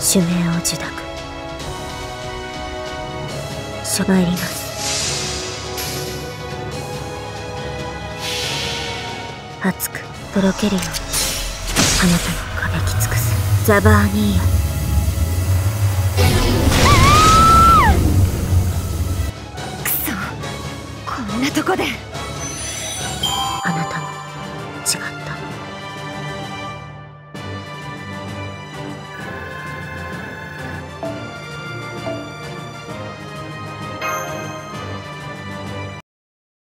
主命を受諾し参ります。熱くとろけるようにあなたの壁き尽くす。ザバーニーヤくそ。こんなとこで。